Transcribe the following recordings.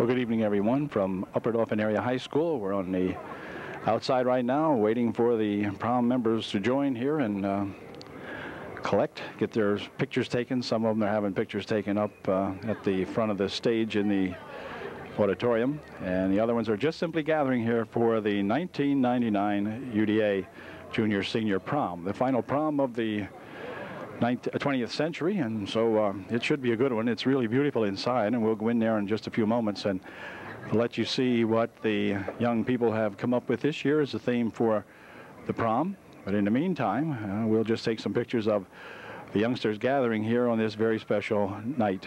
Well, good evening, everyone, from Upper Dauphin Area High School. We're on the outside right now, waiting for the prom members to join here and uh, collect, get their pictures taken. Some of them are having pictures taken up uh, at the front of the stage in the auditorium, and the other ones are just simply gathering here for the 1999 UDA Junior Senior Prom, the final prom of the 20th uh, century, and so uh, it should be a good one. It's really beautiful inside, and we'll go in there in just a few moments and let you see what the young people have come up with this year as a theme for the prom. But in the meantime, uh, we'll just take some pictures of the youngsters gathering here on this very special night.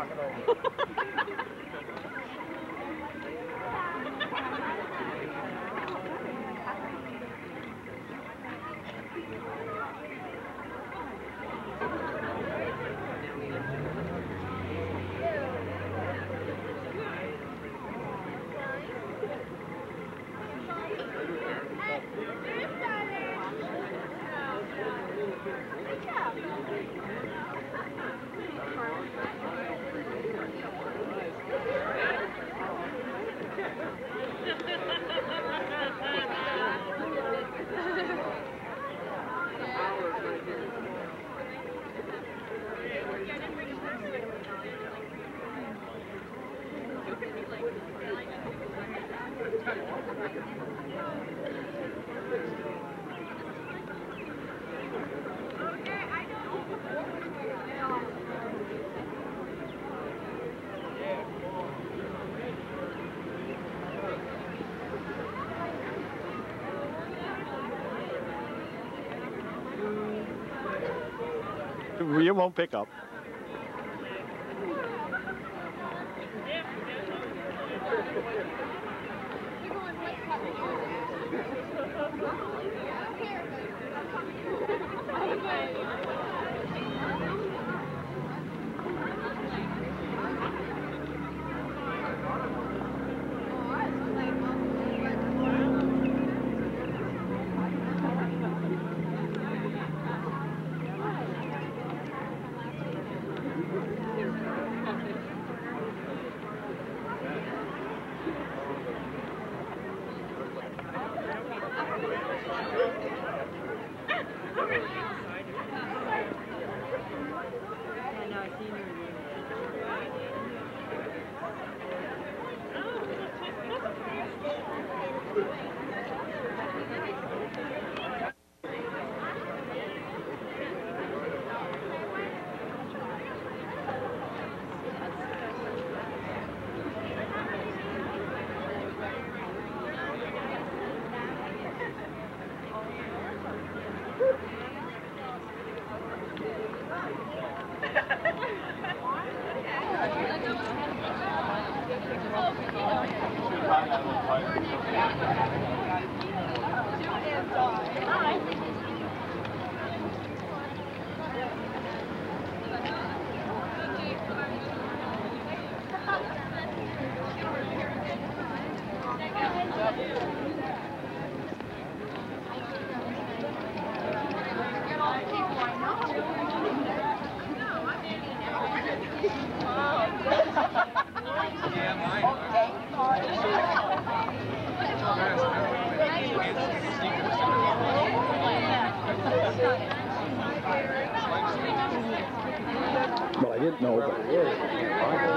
knock it over. You won't pick up.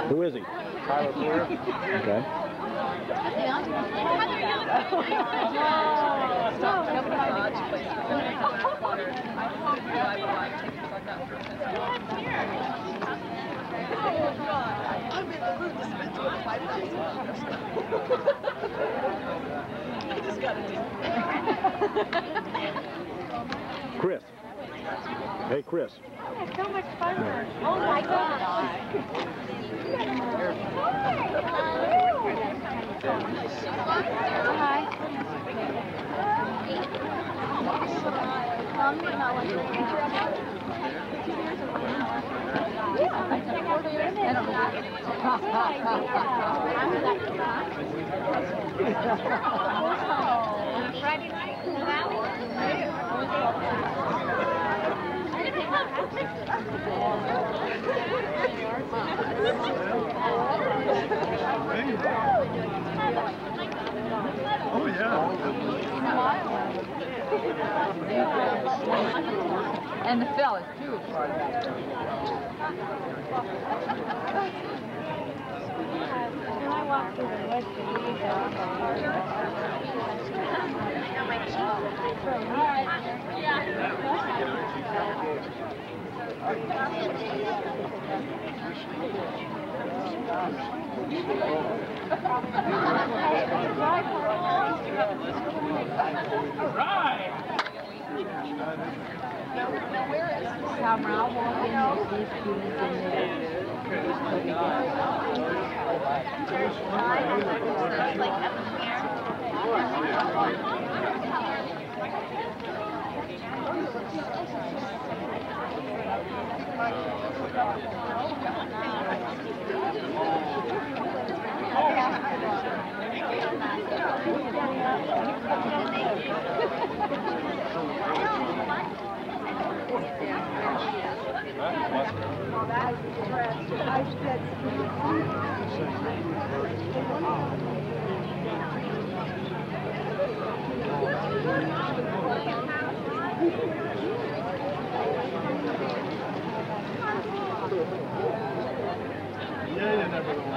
Who is he? Tyler Brewer. Okay. Chris. Hey, Chris. So much fun. Oh my gosh. Hi. Mom, you're not like Friday night in the Oh, yeah. And the fellas too. When I walk through the woods, the Tom Rao walked in and these students in there. Yeah, you never know.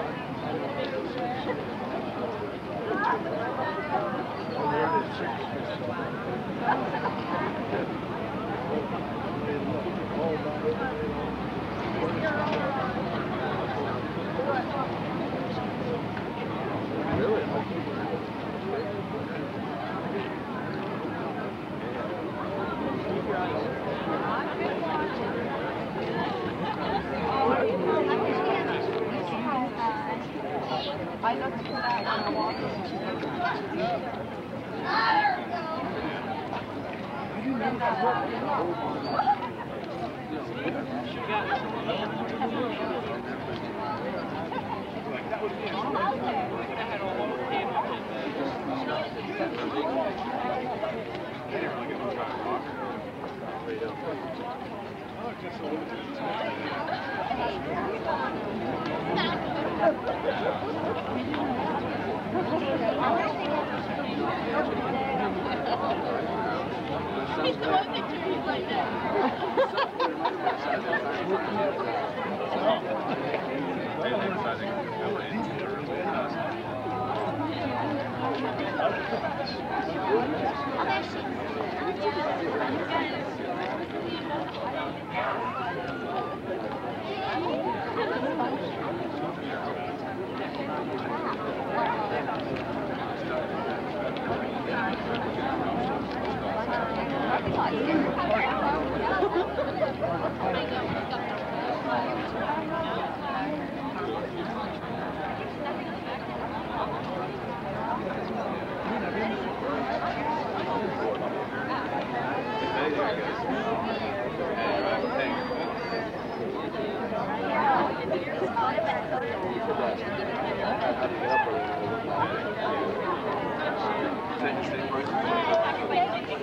I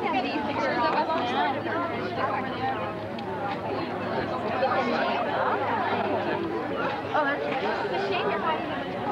can't get pictures of us Oh, that's the shame you're hiding in the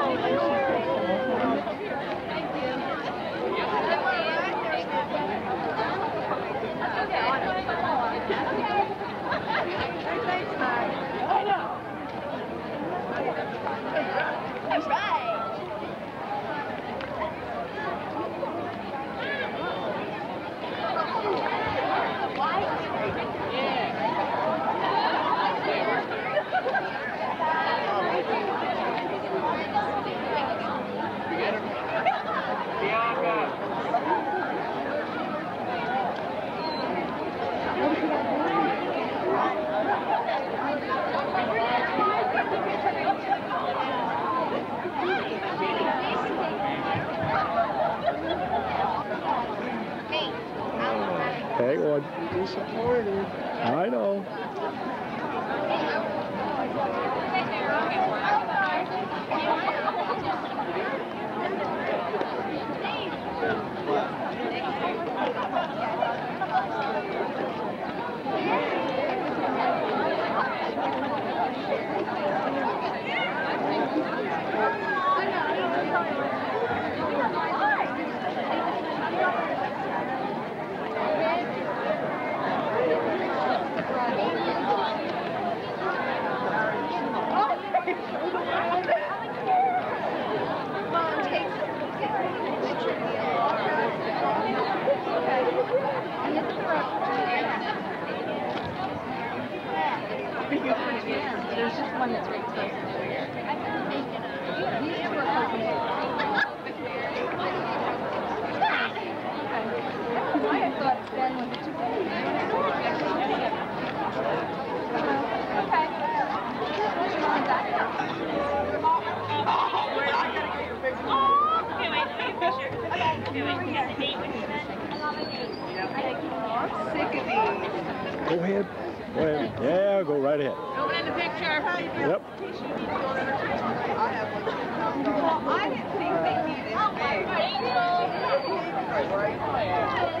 Go ahead. Go ahead. Yeah, go right ahead. Open in the picture. Yep. I didn't think they needed oh,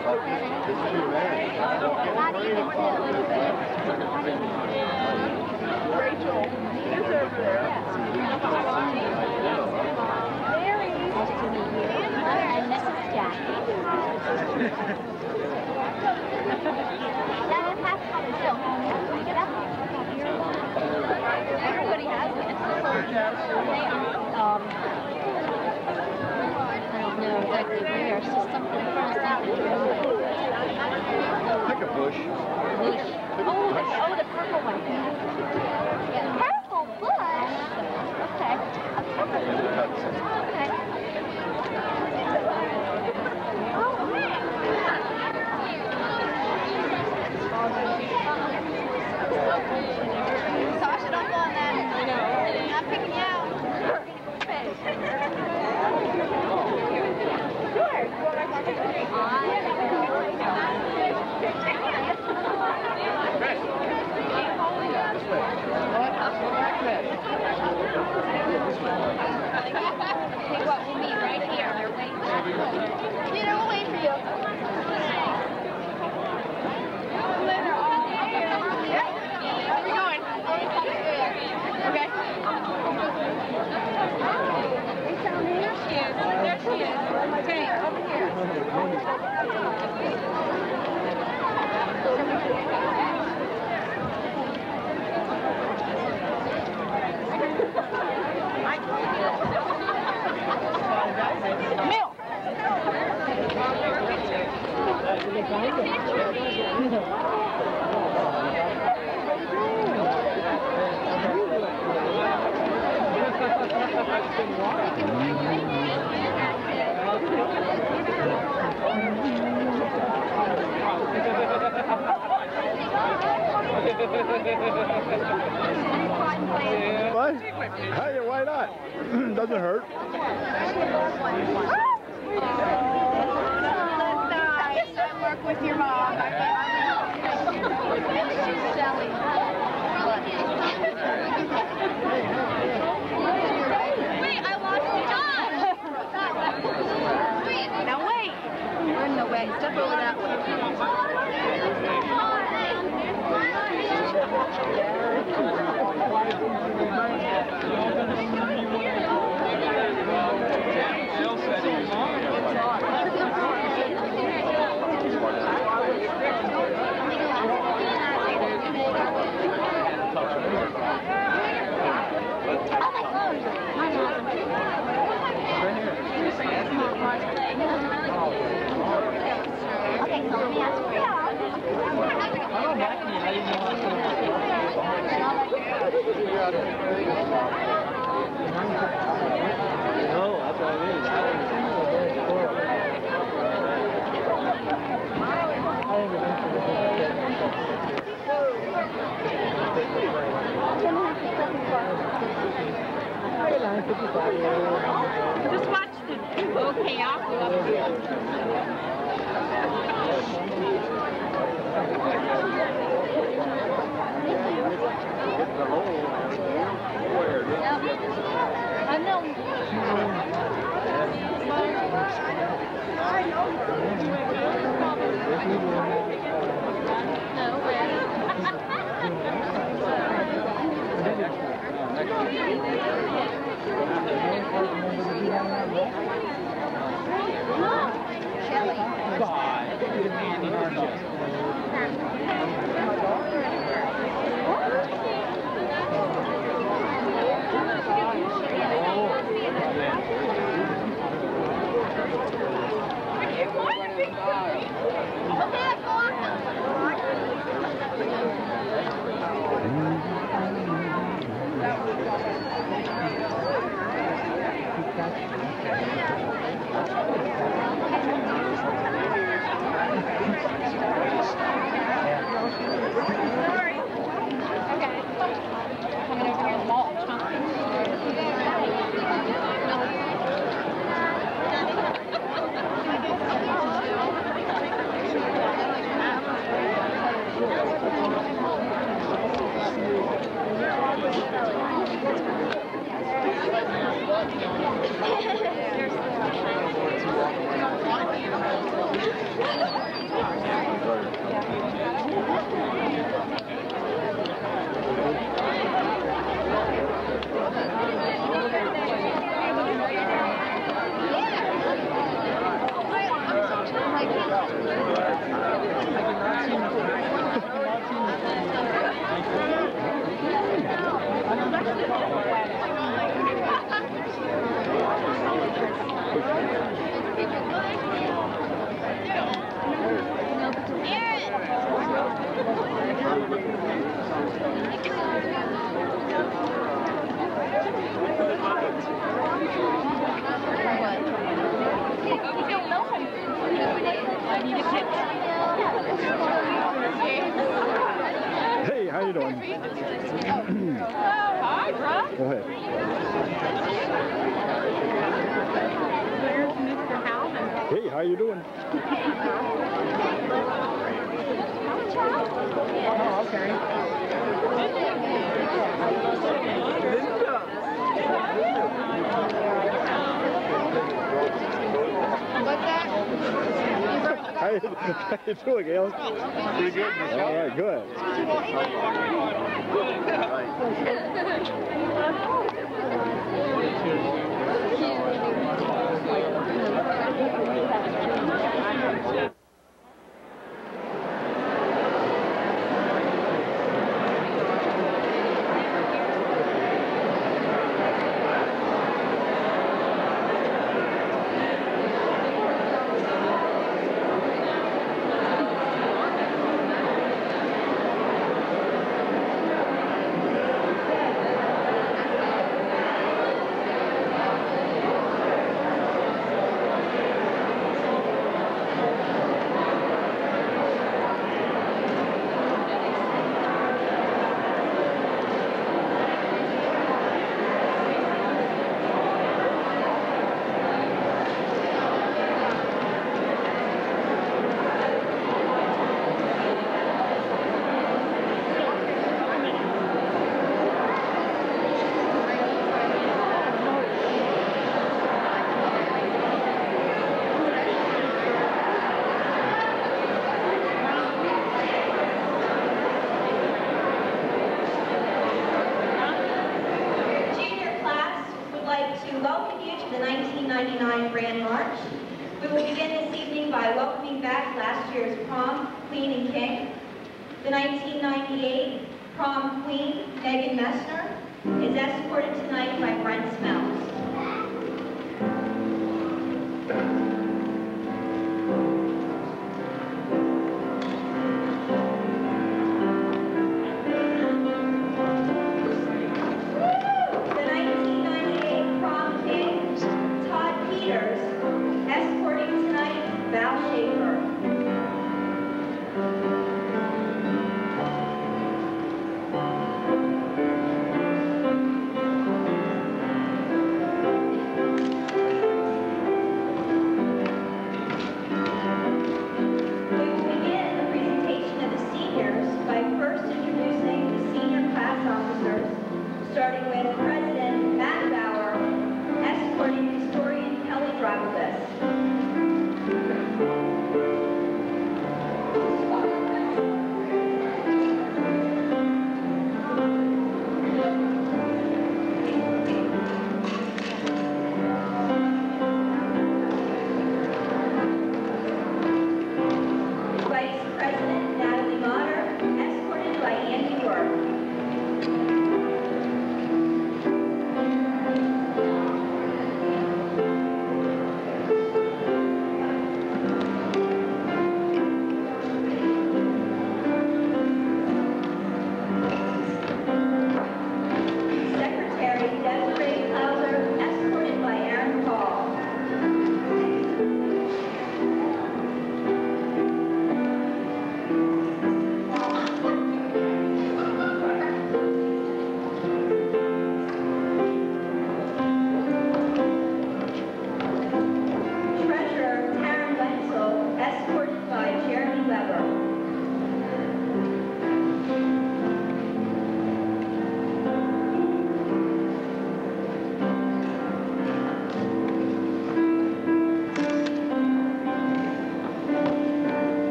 um, I don't know exactly where. Something in front of South Pick a bush. Bush. Oh, the, oh, the purple one. Purple bush? Okay. A purple cuts. Okay. Sasha, don't go on that. I know. I'm picking you out. Hey, what, we'll meet right here. They're waiting. Peter, we'll wait for you. Where are we going? Okay. There she is. There she is. Okay, over here. Milk. What? Hey, why not? Doesn't hurt. That's nice. I work with your mom. Wait, I lost John. Wait. Now wait. You're in the way. Step over that way. Jill said he was on. Okay, so let me ask you. Just watch the. Go up here. Go ahead. Where's Mr. Hey, how you doing? oh, okay. how, how you doing, Galen? Pretty good. All right, good.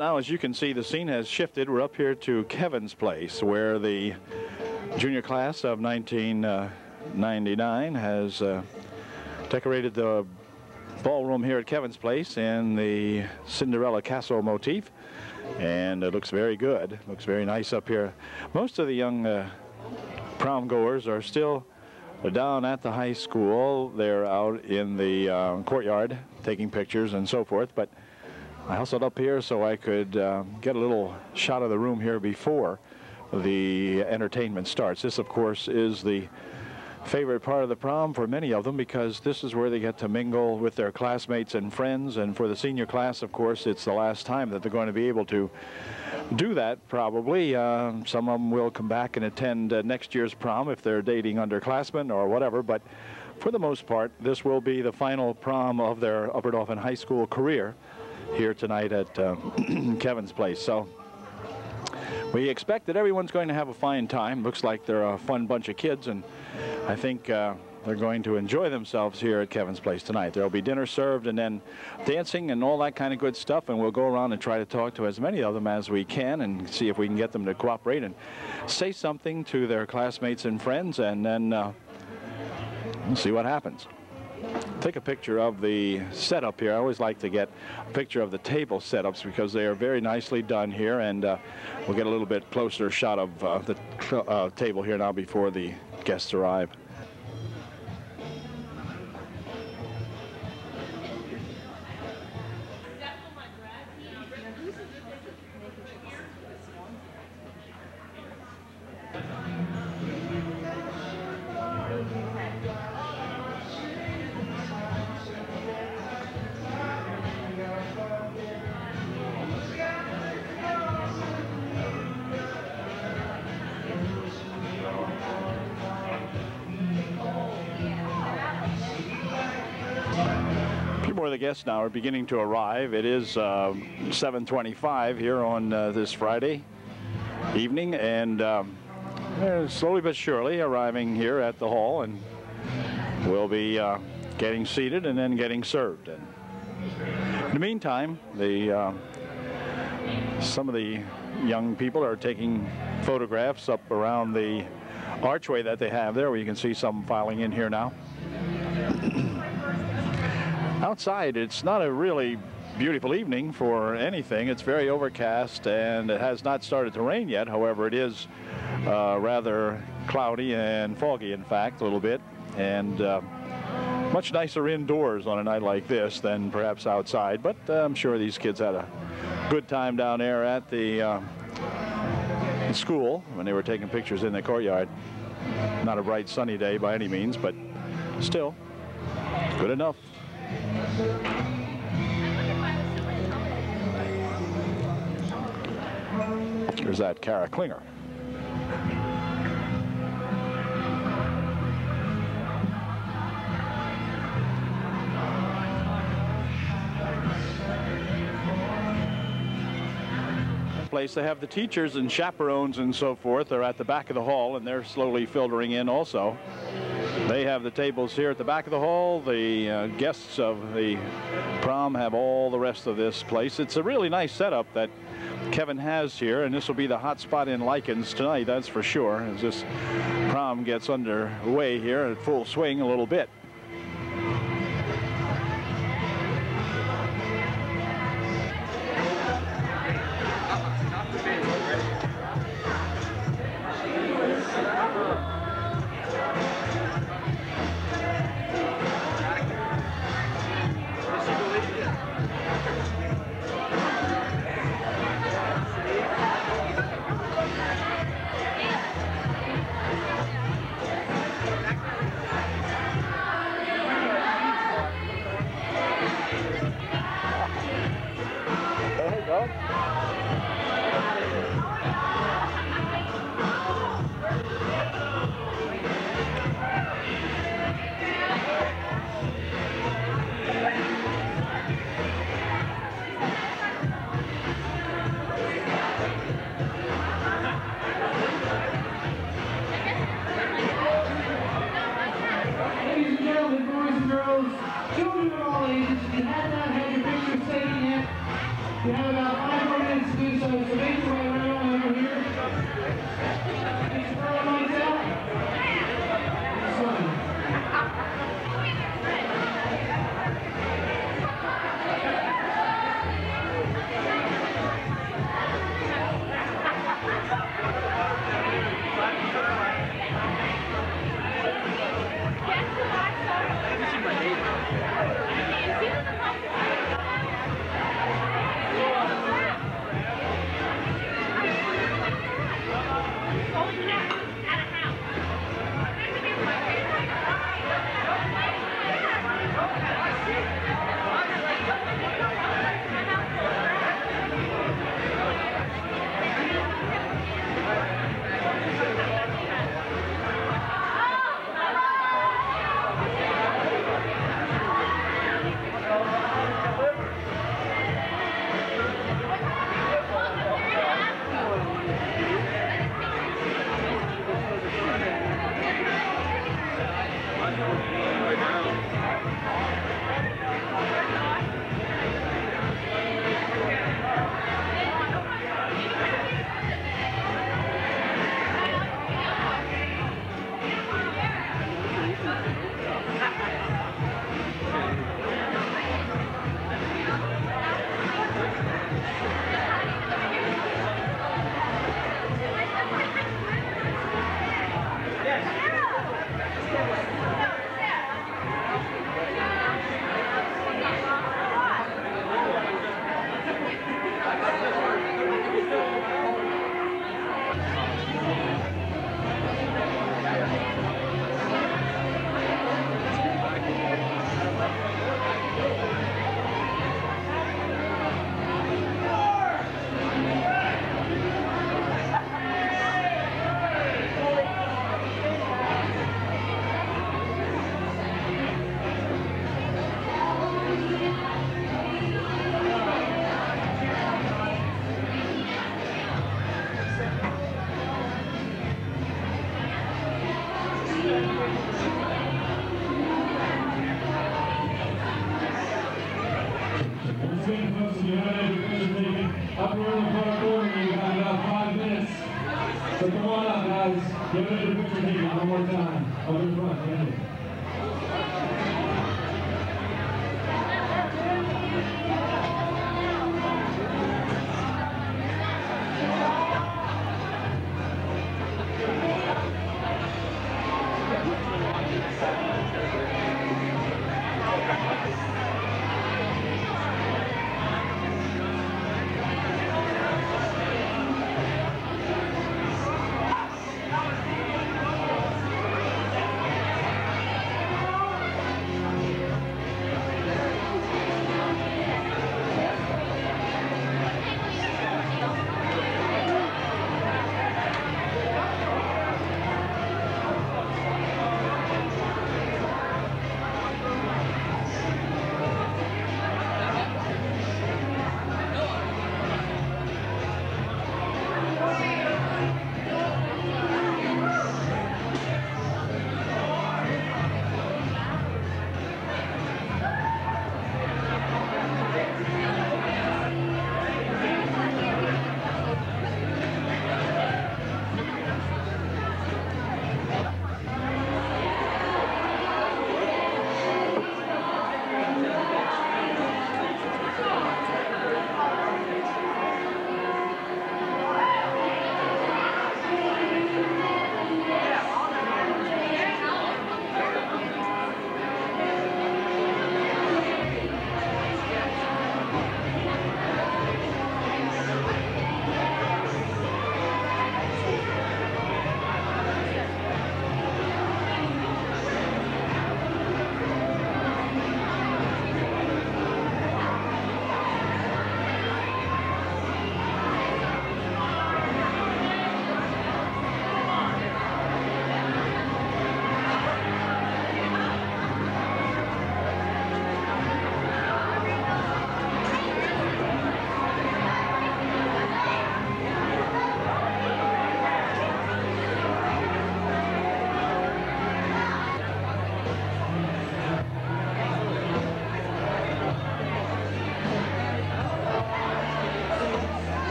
Now as you can see, the scene has shifted. We're up here to Kevin's Place, where the junior class of 1999 has uh, decorated the ballroom here at Kevin's Place in the Cinderella Castle motif. And it looks very good. Looks very nice up here. Most of the young uh, prom goers are still down at the high school. They're out in the uh, courtyard taking pictures and so forth. But I hustled up here so I could uh, get a little shot of the room here before the entertainment starts. This, of course, is the favorite part of the prom for many of them because this is where they get to mingle with their classmates and friends. And for the senior class, of course, it's the last time that they're going to be able to do that, probably. Uh, some of them will come back and attend uh, next year's prom if they're dating underclassmen or whatever. But for the most part, this will be the final prom of their Upper Dauphin High School career here tonight at uh, Kevin's Place. So we expect that everyone's going to have a fine time. Looks like they're a fun bunch of kids, and I think uh, they're going to enjoy themselves here at Kevin's Place tonight. There'll be dinner served and then dancing and all that kind of good stuff, and we'll go around and try to talk to as many of them as we can and see if we can get them to cooperate and say something to their classmates and friends, and then uh, we'll see what happens take a picture of the setup here. I always like to get a picture of the table setups because they are very nicely done here and uh, we'll get a little bit closer shot of uh, the uh, table here now before the guests arrive. Guests now are beginning to arrive. It is uh, 7:25 here on uh, this Friday evening, and um, slowly but surely arriving here at the hall, and we'll be uh, getting seated and then getting served. And in the meantime, the uh, some of the young people are taking photographs up around the archway that they have there, where you can see some filing in here now. Outside, it's not a really beautiful evening for anything. It's very overcast and it has not started to rain yet. However, it is uh, rather cloudy and foggy, in fact, a little bit. And uh, much nicer indoors on a night like this than perhaps outside. But uh, I'm sure these kids had a good time down there at the uh, school when they were taking pictures in the courtyard. Not a bright sunny day by any means, but still good enough. Here's that Kara Klinger. place. They have the teachers and chaperones and so forth. They're at the back of the hall, and they're slowly filtering in also. They have the tables here at the back of the hall. The uh, guests of the prom have all the rest of this place. It's a really nice setup that Kevin has here, and this will be the hot spot in Lykens tonight, that's for sure, as this prom gets underway here at full swing a little bit.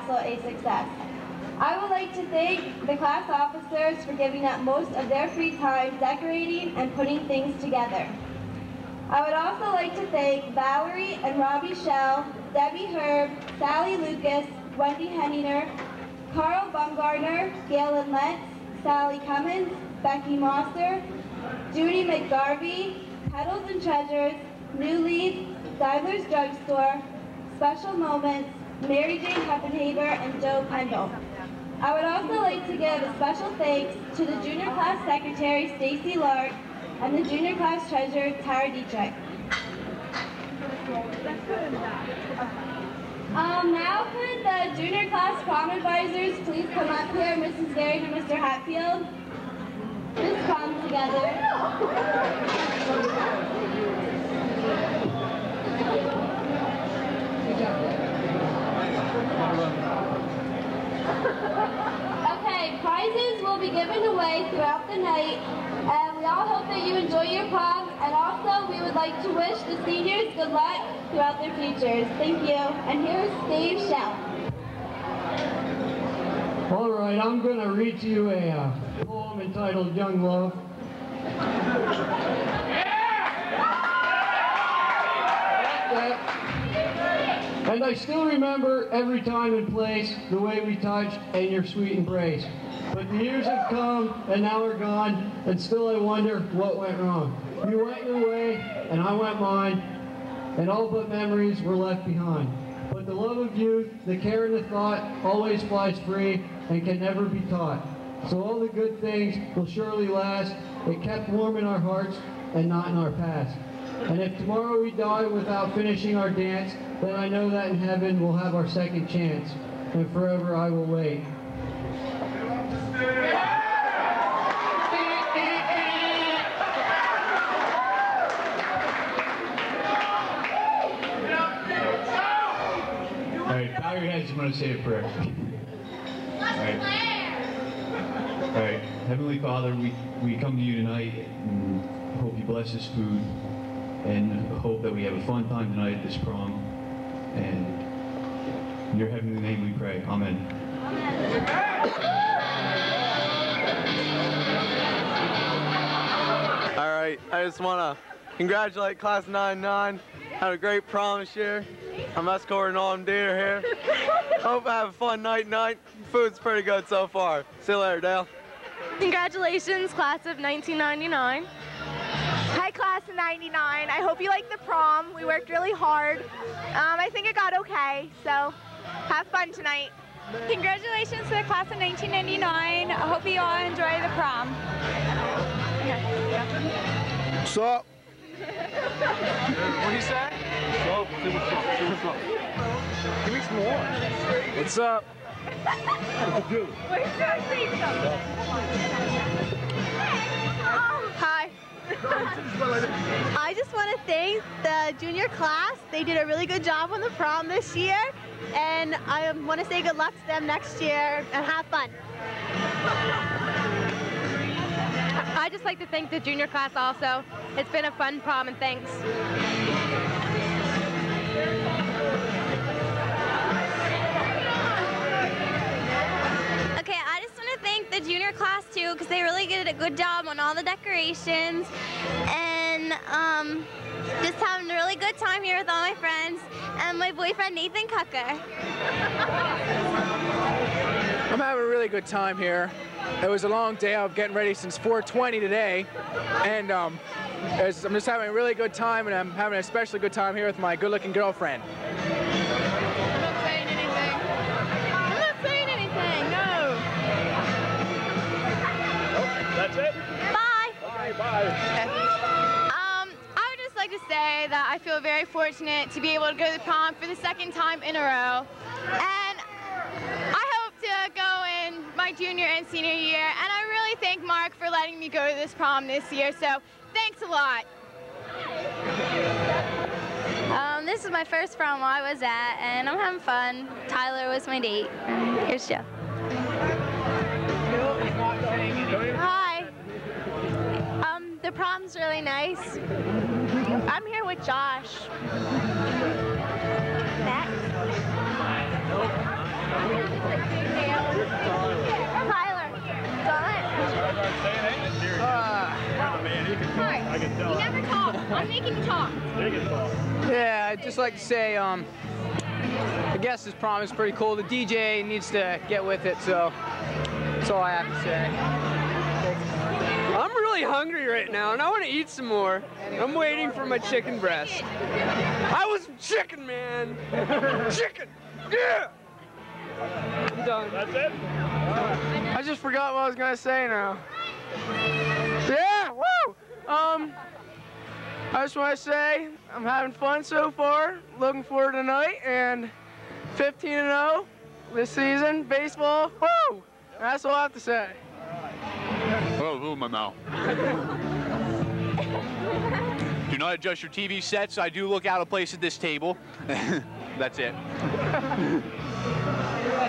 Castle a success. I would like to thank the class officers for giving up most of their free time decorating and putting things together. I would also like to thank Valerie and Robbie Shell, Debbie Herb, Sally Lucas, Wendy Henninger, Carl Bumgarner, Galen Lentz, Sally Cummins, Becky Mosser, Judy McGarvey, Petals and Treasures, New Lead, Daimler's Drugstore, Special Moments, Mary Jane Heppenhaber, and Joe Pendle. I would also like to give a special thanks to the Junior Class Secretary, Stacy Lark, and the Junior Class Treasurer, Tara Dietrich. Um, now could the Junior Class Prom Advisors please come up here, Mrs. Garrett and Mr. Hatfield? This prom together. Okay, prizes will be given away throughout the night, and we all hope that you enjoy your prom, and also we would like to wish the seniors good luck throughout their futures. Thank you. And here's Steve Shell. All right, I'm going to read to you a uh, poem entitled Young Love. And I still remember every time and place the way we touched and your sweet embrace. But the years have come and now are gone, and still I wonder what went wrong. You went your way and I went mine, and all but memories were left behind. But the love of youth, the care and the thought, always flies free and can never be taught. So all the good things will surely last. It kept warm in our hearts and not in our past. And if tomorrow we die without finishing our dance, then I know that in heaven we'll have our second chance. And forever I will wait. I'm to say a prayer. All right. All right, Heavenly Father, we, we come to you tonight and hope you bless this food and hope that we have a fun time tonight at this prom. And in your heavenly name we pray. Amen. All right, I just want to congratulate Class 99. Had a great prom this year. I'm escorting all them deer here. Hope I have a fun night tonight. Food's pretty good so far. See you later, Dale. Congratulations, class of 1999. Hi, class of 99. I hope you liked the prom. We worked really hard. Um, I think it got okay, so have fun tonight. Congratulations to the class of 1999. I hope you all enjoy the prom. What's up? What do you say? Give me some more. What's up? Hi. I just want to thank the junior class. They did a really good job on the prom this year. And I want to say good luck to them next year and have fun. I just like to thank the junior class also. It's been a fun prom and thanks. Okay, I just want to thank the junior class too because they really did a good job on all the decorations and um, just having a really good time here with all my friends and my boyfriend Nathan Cucker. I'm having a really good time here. It was a long day. I'm getting ready since 4:20 today, and um, it's- I'm just having a really good time, and I'm having an especially good time here with my good-looking girlfriend. I'm not saying anything. I'm not saying anything, no. That's it? Bye. Bye, bye. Um, I would just like to say that I feel very fortunate to be able to go to the prom for the second time in a row. And I hope to go in my junior and senior year. And I really thank Mark for letting me go to this prom this year. So thanks a lot. Um, this is my first prom I was at and I'm having fun. Tyler was my date. and Here's Joe. Don't even the prom's really nice. I'm here with Josh. Tyler. I can tell. You talk. I'm making talk. Yeah, I'd just like to say, um, I guess this prom is pretty cool. The DJ needs to get with it, so that's all I have to say. I'm really hungry right now, and I want to eat some more. I'm waiting for my chicken breast. I was chicken, man. chicken. Yeah. I'm done. That's it? I just forgot what I was gonna say now. Yeah, woo! Um, I just want to say I'm having fun so far. Looking forward to tonight and 15 and 0 this season. Baseball, woo! That's all I have to say. Oh, am I now? do not adjust your TV sets. I do look out of place at this table. That's it. Um,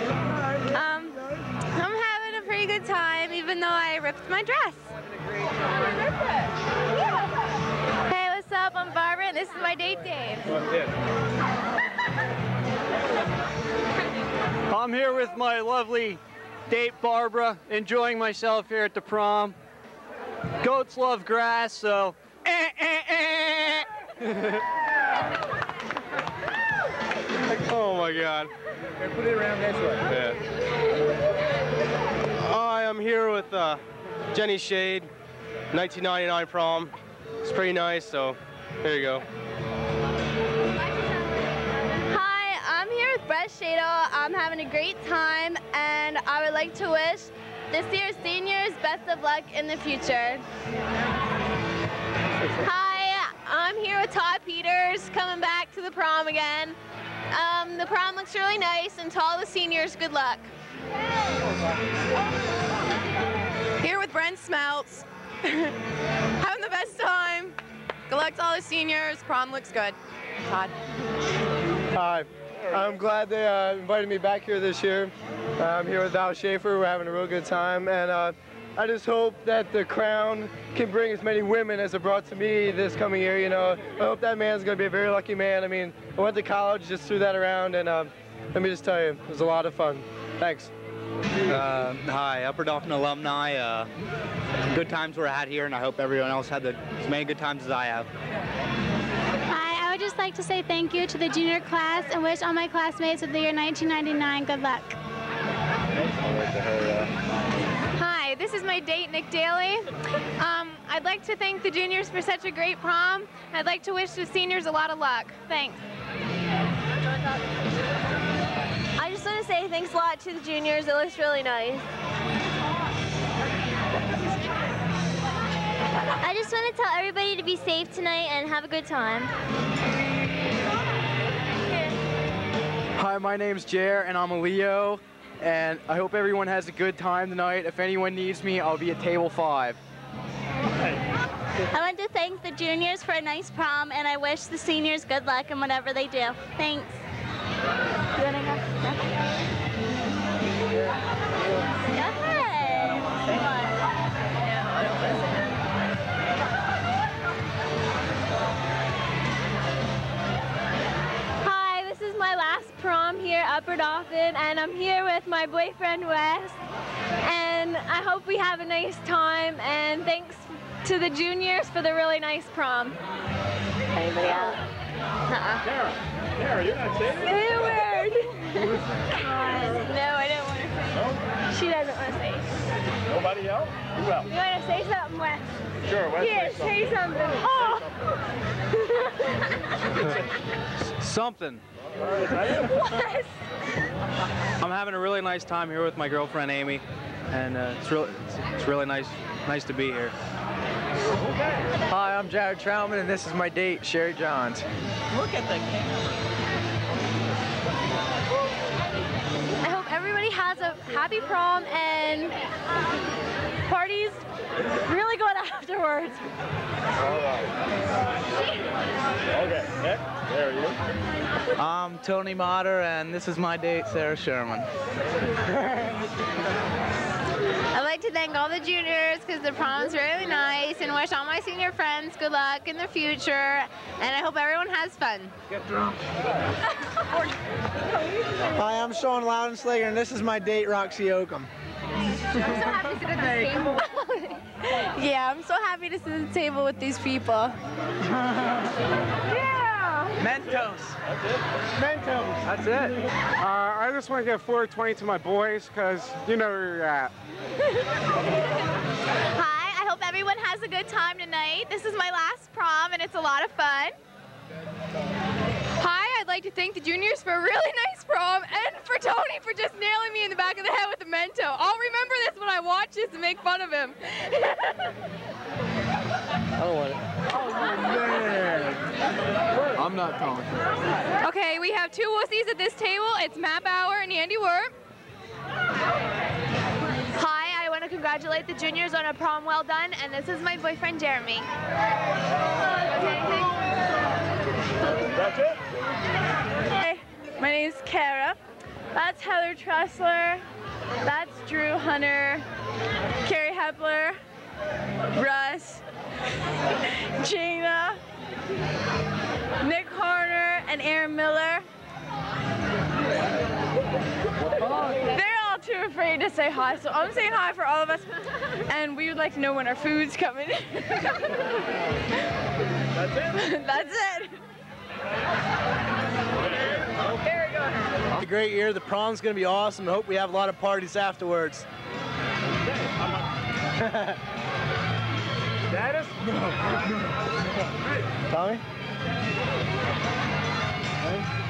I'm having a pretty good time, even though I ripped my dress. Hey, what's up? I'm Barbara, and this is my date, Dave. I'm here with my lovely date Barbara, enjoying myself here at the prom. Goats love grass, so. eh, eh, eh. Oh my God. Put it around this way. Hi, I'm here with uh, Jenny Shade, 1999 prom. It's pretty nice, so there you go. Hi, I'm here with Brett Shadle. I'm having a great time, and I would like to wish this year's seniors best of luck in the future. Hi, I'm here with Todd Peters, coming back to the prom again. Um, the prom looks really nice, and to all the seniors, good luck. Here with Brent Smelts, having the best time. Good luck to all the seniors. Prom looks good. Todd. Hi. I'm glad they uh, invited me back here this year. Uh, I'm here with Val Schaefer. We're having a real good time. And uh, I just hope that the crown can bring as many women as it brought to me this coming year. You know, I hope that man's going to be a very lucky man. I mean, I went to college, just threw that around, and uh, let me just tell you, it was a lot of fun. Thanks. Uh, hi, Upper Dauphin alumni. Uh, good times were had here, and I hope everyone else had the, as many good times as I have. Hi, I would just like to say thank you to the junior class and wish all my classmates of the year 1999 good luck. Hi, this is my date, Nick Daly. Um, I'd like to thank the juniors for such a great prom. I'd like to wish the seniors a lot of luck. Thanks. I just want to say thanks a lot to the juniors. It looks really nice. I just want to tell everybody to be safe tonight and have a good time. Hi, my name's Jer, and I'm a Leo, and I hope everyone has a good time tonight. If anyone needs me, I'll be at table five. I want to thank the juniors for a nice prom, and I wish the seniors good luck in whatever they do. Thanks. Upper Dauphin, and I'm here with my boyfriend Wes. And I hope we have a nice time. And thanks to the juniors for the really nice prom. Anybody else? Uh-uh. Tara, Tara, you're not saying Say it? a word. no, I don't want to say. She doesn't want to say. Nobody else? Who else? You want to say something, Wes? Sure, Wes, Here, say say something. Oh! Something. Wes! I'm having a really nice time here with my girlfriend Amy, and uh, it's really it's, it's really nice nice to be here. Hi, I'm Jared Troutman, and this is my date, Sherry Johns. Look at the camera. I hope everybody has a happy prom and parties really good afterwards. All right. Okay, Nick, there are you. I'm Tony Motter, and this is my date, Sarah Sherman. I'd like like to thank all the juniors because the prom's really nice and wish all my senior friends good luck in the future. And I hope everyone has fun. Get drunk. Hi, I'm Sean Loudenslager, and this is my date, Roxy Oakham. yeah, I'm so happy to sit at the table with these people. Yeah. Mentos. Mentos. That's it. Uh, I just want to give 420 to my boys because you know where you're at. Hi, I hope everyone has a good time tonight. This is my last prom and it's a lot of fun. Hi, I'd like to thank the juniors for a really nice prom and for Tony for just nailing me in the back of the head with a Mento. I'll remember this when I watch this and make fun of him. I don't want it. Oh, man. I'm not talking. Okay, we have two wussies at this table. It's Matt Bauer and Andy Wirt. Hi, I want to congratulate the juniors on a prom well done, and this is my boyfriend Jeremy. That's it? Hey, my name is Kara. That's Heather Tressler. That's Drew Hunter. Carrie Hepler. Russ. Jana. Nick Horner and Aaron Miller. They're all too afraid to say hi, so I'm saying hi for all of us. And we would like to know when our food's coming. That's it? That's it. A great year. The prom's going to be awesome. I hope we have a lot of parties afterwards. Status? Tommy?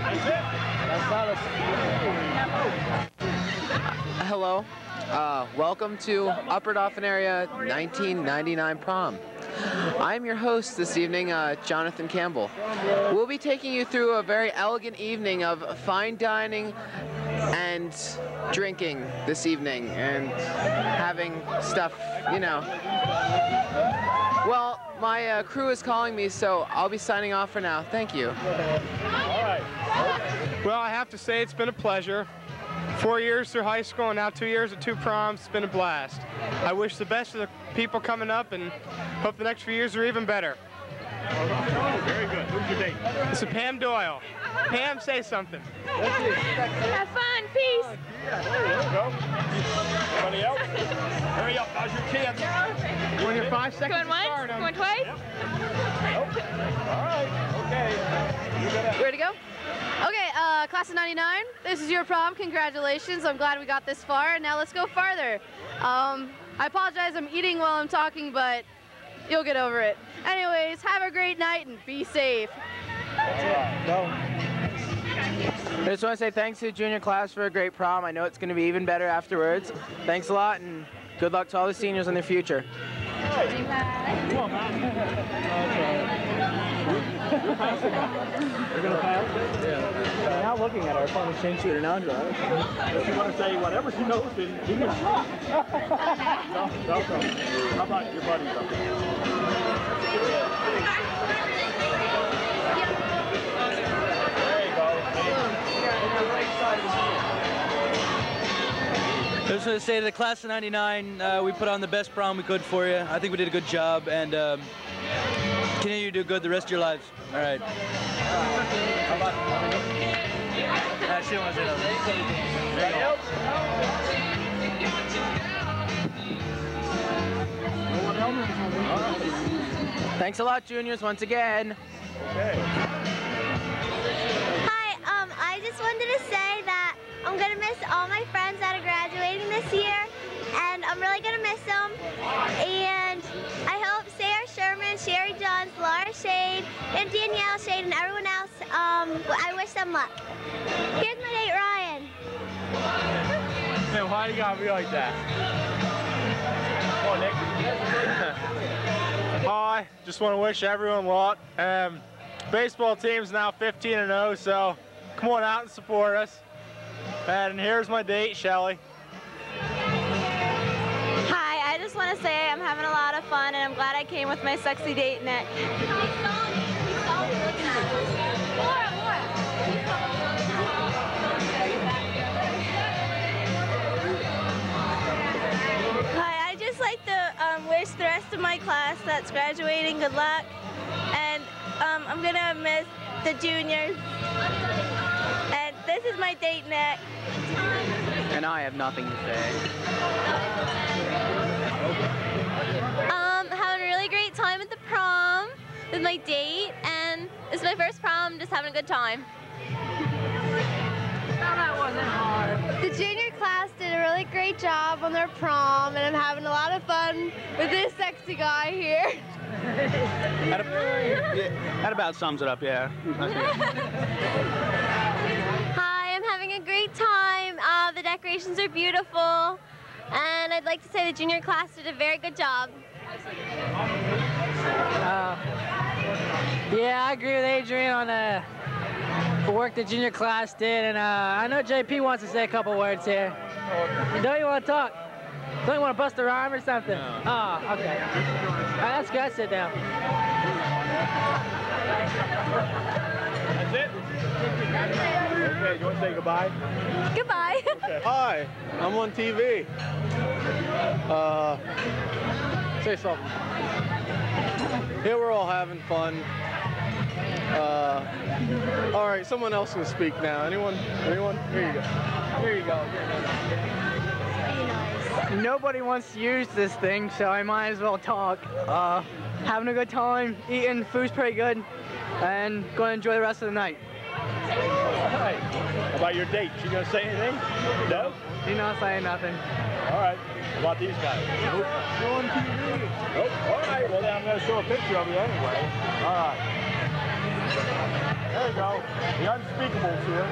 That's it? That's not. Hello. Uh, welcome to Upper Dauphin Area 1999 Prom. I'm your host this evening, uh, Jonathan Campbell. We'll be taking you through a very elegant evening of fine dining and drinking this evening and having stuff, you know. Well, my uh, crew is calling me, so I'll be signing off for now. Thank you. All right. Well, I have to say it's been a pleasure. Four years through high school and now two years at two proms. It's been a blast. I wish the best of the people coming up and hope the next few years are even better. Very good. Who's your date? It's a Pam Doyle. Pam, say something. Have fun. Peace. There you go. Anybody else? Hurry up. How's your kid? When you're five seconds Going once? apart, I'm- Going twice? All right. Okay. Ready to go? Okay, uh, class of 99, this is your prom. Congratulations. I'm glad we got this far. And now let's go farther. Um, I apologize, I'm eating while I'm talking, but you'll get over it. Anyways, have a great night and be safe. I just want to say thanks to the junior class for a great prom. I know it's going to be even better afterwards. Thanks a lot and good luck to all the seniors in the future. You're gonna pass? it? Yeah. Now looking at our fun change shooter now, If you want to say whatever she knows, then you can. no, no, no. How about your buddies up there? There you go. I just want to say to the class of 99, uh, we put on the best prom we could for you. I think we did a good job, and um, continue to do good the rest of your lives. All right. Thanks a lot, juniors, once again. Hi, um, I just wanted to say that I'm gonna miss all my friends that are graduating this year, and I'm really gonna miss them. And I hope Sherman, Sherry Johns, Laura Shade, and Danielle Shade, and everyone else, um, I wish them luck. Here's my date, Ryan. Man, why do you gotta be like that? Come on, Nick. Hi, just want to wish everyone luck. Um, baseball team's now 15 and 0, so come on out and support us. And here's my date, Shelly. To say I'm having a lot of fun and I'm glad I came with my sexy date, Nick. Hi, I just like to um, wish the rest of my class that's graduating good luck. And um, I'm gonna miss the juniors. And this is my date, Nick. And I have nothing to say. Having a really great time at the prom with my date, and it's my first prom, just having a good time. that wasn't hard. The junior class did a really great job on their prom, and I'm having a lot of fun with this sexy guy here. That, yeah, that about sums it up, yeah. Hi, I'm having a great time. Uh, the decorations are beautiful, and I'd like to say the junior class did a very good job. Uh, yeah, I agree with Adrian on uh, the work the junior class did, and uh, I know JP wants to say a couple words here. Don't you want to talk? Don't you want to bust a rhyme or something? Oh, okay. All right, that's good. Sit down. That's it? Okay, you want to say goodbye? Goodbye. Okay. Hi, I'm on TV. Uh, say something. Here we're all having fun. Uh, all right, someone else can speak now. Anyone? Anyone? Here you go. Here you go. Nobody wants to use this thing, so I might as well talk. Uh, having a good time, eating, food's pretty good, and going to enjoy the rest of the night. Hey, how about your date? She gonna say anything? No? She's not saying nothing. All right. How about these guys? Nope. on TV. Nope. All right. Well, then I'm gonna show a picture of you anyway. All right. There you go. The unspeakables here.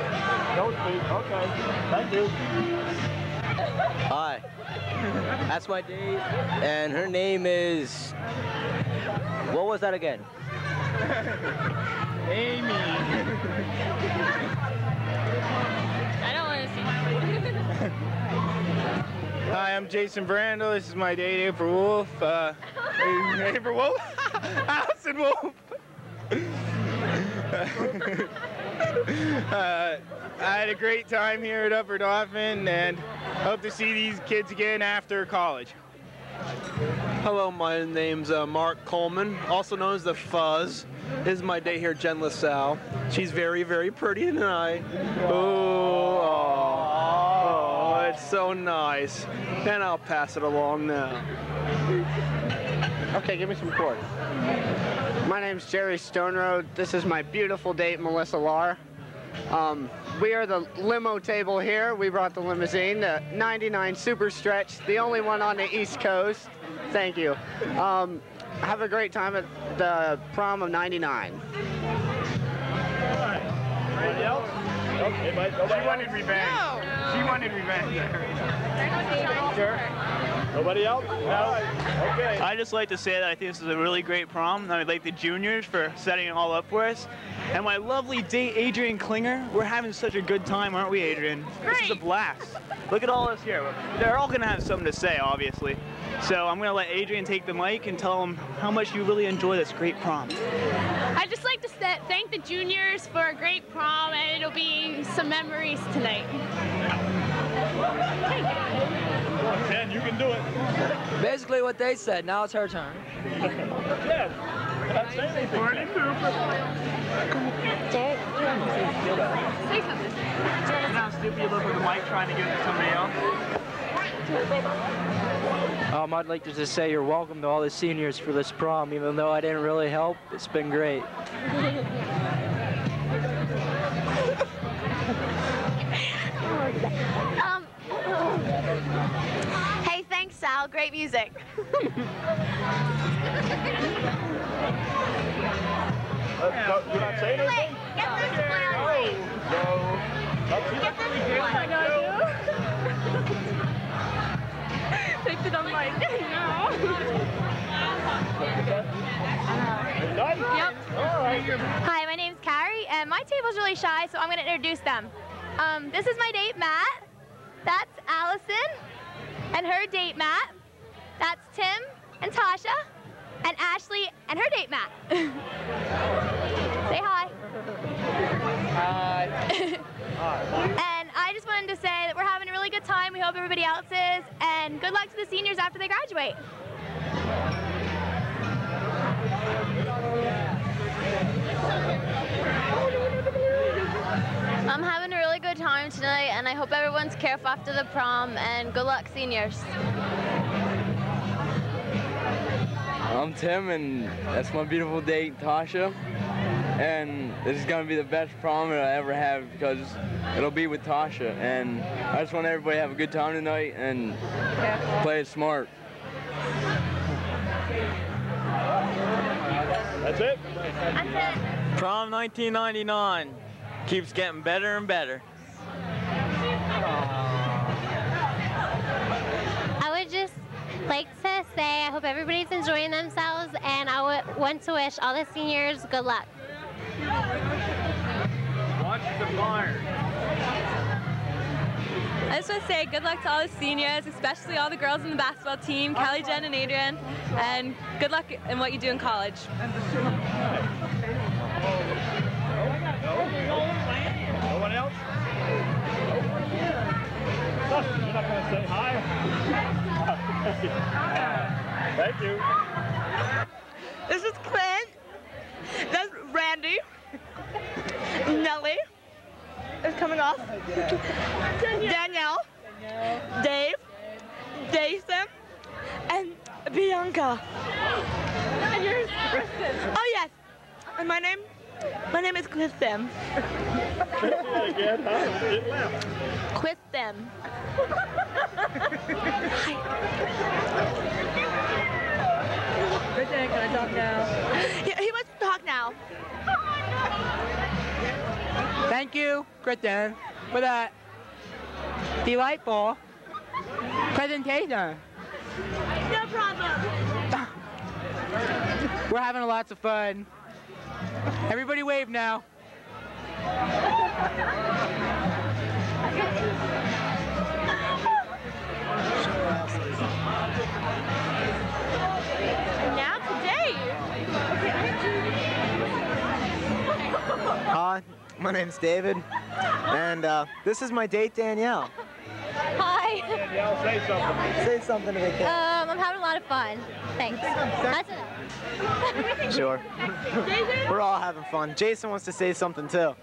Don't speak. Okay. Thank you. Hi. That's my date, and her name is. What was that again? Amy. I don't want to see Hi, I'm Jason Brando. This is my date, April Wolf. Uh, April Wolf? Allison Wolf. uh, I had a great time here at Upper Dauphin and hope to see these kids again after college. Hello, my name's uh, Mark Coleman, also known as the Fuzz. This is my date here, Jen LaSalle. She's very, very pretty tonight. Oh, oh, it's so nice. And I'll pass it along now. Okay, give me some chords. My name's Jerry Stone Road. This is my beautiful date, Melissa Lar. Um, we are the limo table here. We brought the limousine, the 99 Super Stretch, the only one on the East Coast. Thank you. Um, have a great time at the prom of 99. Anybody else? Nope. Anybody? Nobody She wanted revenge. She wanted revenge. Sure. Nobody else? No. Okay. I just like to say that I think this is a really great prom. and I'd like the juniors for setting it all up for us. And my lovely date, Adrian Klinger. We're having such a good time, aren't we, Adrian? Great. This is a blast. Look at all this here. They're all going to have something to say, obviously. So I'm going to let Adrian take the mic and tell them how much you really enjoy this great prom. I'd just like to thank the juniors for a great prom, and it'll be some memories tonight. Ken, you can do it. Basically what they said. Now it's her turn. Ken, not say anything. Marty Say something. You know how stupid you look with the mic trying to give it to somebody else? Um, I'd like to just say you're welcome to all the seniors for this prom. Even though I didn't really help, it's been great. Um, hey, thanks, Sal. Great music. Let's not saying anything? Get this one on Go. Get this one on Take it on mic. No. Yep. Hi, my name's Carrie, and my table's really shy, so I'm going to introduce them. Um, this is my date, Matt. That's Allison, and her date, Matt. That's Tim and Tasha, and Ashley, and her date, Matt. Say hi. Hi. and I just wanted to say that we're having a really good time. We hope everybody else is, and good luck to the seniors after they graduate. Hope everyone's careful after the prom, and good luck, seniors. I'm Tim, and that's my beautiful date, Tasha. And this is gonna be the best prom that I ever have because it'll be with Tasha. And I just want everybody to have a good time tonight and play it smart. That's it? Prom 1999 keeps getting better and better. Like to say I hope everybody's enjoying themselves and I want to wish all the seniors good luck. Watch the fire. I just want to say good luck to all the seniors, especially all the girls in the basketball team, Kelly, Jen, and Adrian, and good luck in what you do in college. No one else? You're not going to say hi? Thank you. This is Clint. That's Randy. Nellie is coming off. Danielle. Dave. Jason. And Bianca. And yours, Kristen. Oh yes. And my name, my name is Kristen. again, huh? It left. Kristen. Kristen, can I talk now? He, he wants to talk now. Thank you, Kristen, for that delightful presentation. No problem. We're having lots of fun. Everybody wave now. Now today. Hi, my name's David, and uh, this is my date, Danielle. Hi. Danielle, say something. Say something to the kid. Um, I'm having a lot of fun. Thanks. That's it. Sure. We're all having fun. Jason wants to say something too.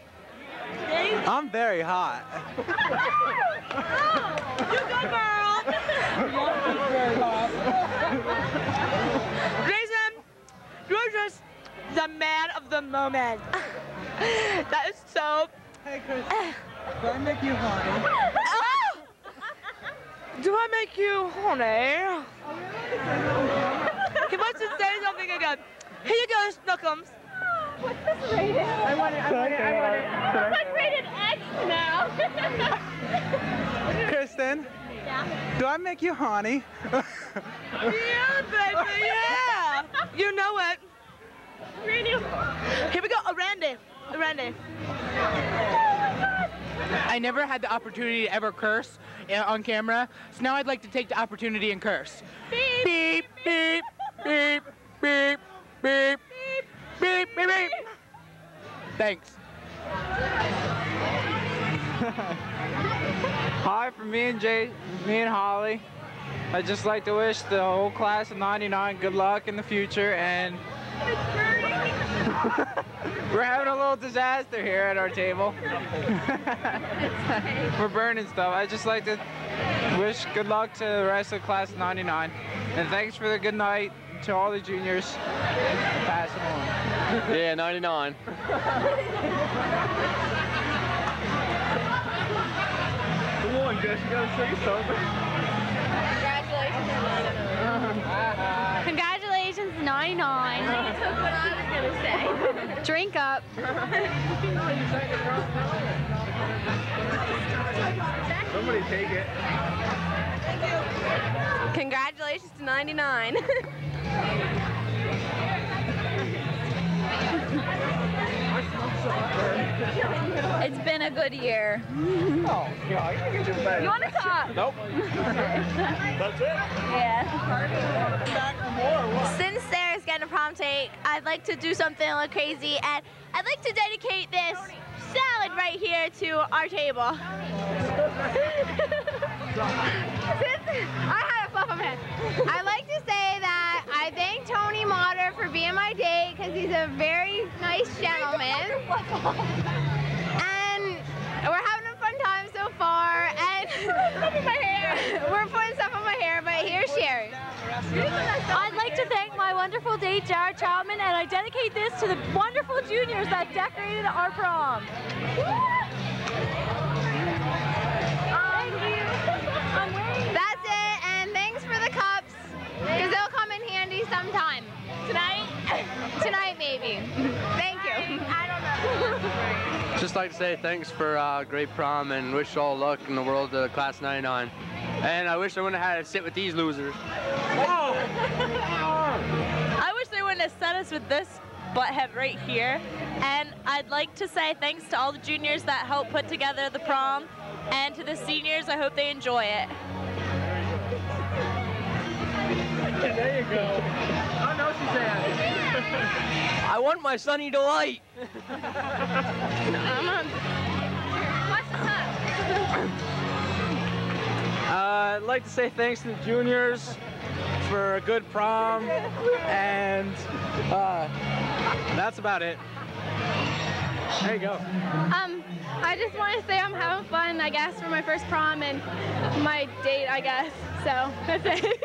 I'm very hot. You good girl. Jason, you're just the man of the moment. that is so. Hey, Chris. Do I make you horny? Oh! Do I make you horny? he wants to say something again. Here you go, Snookums. What's this rated? I want it, I want it, I want it. It's like rated X now. Kristen, do I make you horny? yeah, baby, yeah. You know it. Randy. Here we go, oh, Randy. Randy. I never had the opportunity to ever curse uh, on camera, so now I'd like to take the opportunity and curse. Beep, beep, beep, beep, beep, beep, beep, beep. Thanks. Hi, from me and Jay, me and Holly. I'd just like to wish the whole class of 99 good luck in the future and... we're having a little disaster here at our table. we're burning stuff. I'd just like to wish good luck to the rest of class 99 and thanks for the good night to all the juniors. Pass it on. Yeah, 99. Come on, Jess, you gotta say something. Congratulations, 99. took what I was gonna say. Drink up. Somebody take it. Congratulations to 99. it's been a good year. Oh, God, you can do better. You want to talk? Nope. That's it? Yeah. Since Sarah's getting a prom take, I'd like to do something a little crazy, and I'd like to dedicate this salad right here to our table. I had a fluff of it. I'd like to say that Otter for being my date because he's a very nice gentleman. and we're having a fun time so far. And we're putting stuff on my hair, but here's Sherry. I'd like to thank my wonderful date, Jared Chapman, and I dedicate this to the wonderful juniors that decorated our prom. That's it, and thanks for the cups, because they'll come in sometime. Tonight? Tonight, maybe. Thank you. I don't know. Just like to say thanks for uh, great prom and wish all luck in the world of class 99. And I wish I wouldn't have had to sit with these losers. I wish they wouldn't have set us with this butthead right here. And I'd like to say thanks to all the juniors that helped put together the prom. And to the seniors, I hope they enjoy it. There you go. I know she's happy. I want my sunny delight. Uh, I'd like to say thanks to the juniors for a good prom, and uh, that's about it. There you go. Um, I just want to say I'm having fun, I guess, for my first prom and my date, I guess. So that's it.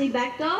Ashley Bechtel.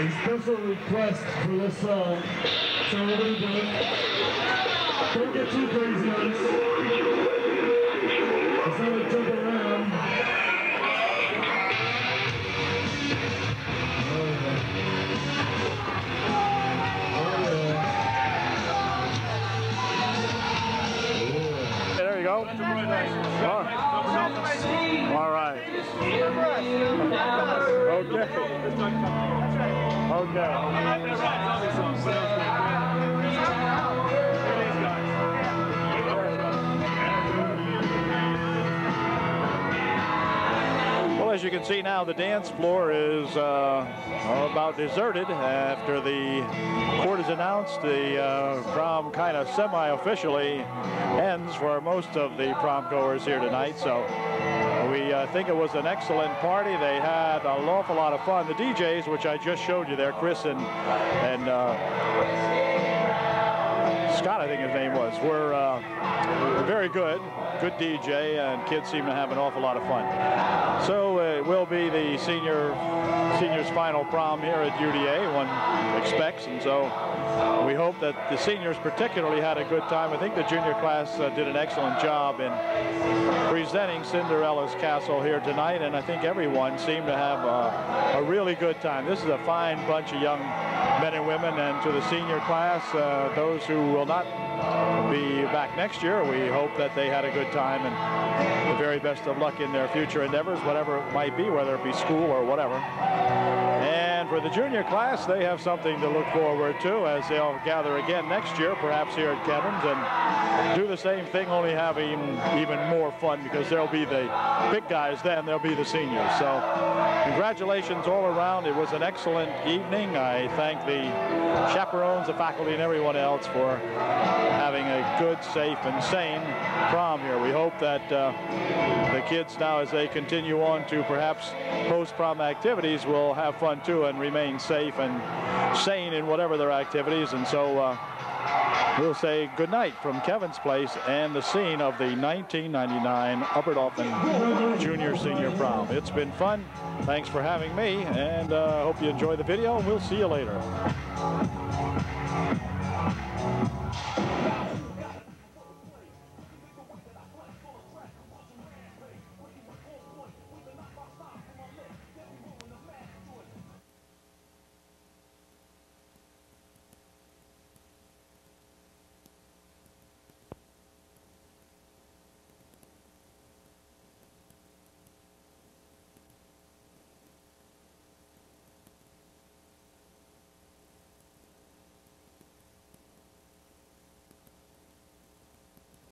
a, a special request for this song, so we're gonna do it. Don't get too crazy on us. It's not to jump around. Well, as you can see now, the dance floor is uh, about deserted after the court has announced the uh, prom kind of semi-officially ends for most of the prom goers here tonight. So we uh, think it was an excellent party. They had an awful lot of fun. The DJs, which I just showed you there, Chris and and uh, Scott, I think his name was, were, uh, were very good. Good DJ, and kids seem to have an awful lot of fun. So uh, it will be the senior seniors final prom here at UDA, one expects, and so we hope that the seniors particularly had a good time. I think the junior class uh, did an excellent job in presenting Cinderella's Castle here tonight, and I think everyone seemed to have uh, a really good time. This is a fine bunch of young men and women, and to the senior class, uh, those who will not be back next year, we hope that they had a good time and the very best of luck in their future endeavors, whatever it might be, whether it be school or whatever. And for the junior class, they have something to look forward to as they'll gather again next year, perhaps here at Kevin's, and do the same thing, only having even more fun because there'll be the big guys then, there'll be the seniors. So congratulations all around. It was an excellent evening. I thank the chaperones, the faculty, and everyone else for having a good, safe, and sane prom here. We hope that uh, the kids now, as they continue on to perhaps post-prom activities, will have fun too and remain safe and sane in whatever their activities. And so uh, we'll say good night from Kevin's Place and the scene of the 1999 Upper Dauphin Junior Senior Prom. It's been fun. Thanks for having me, and uh, hope you enjoy the video. We'll see you later.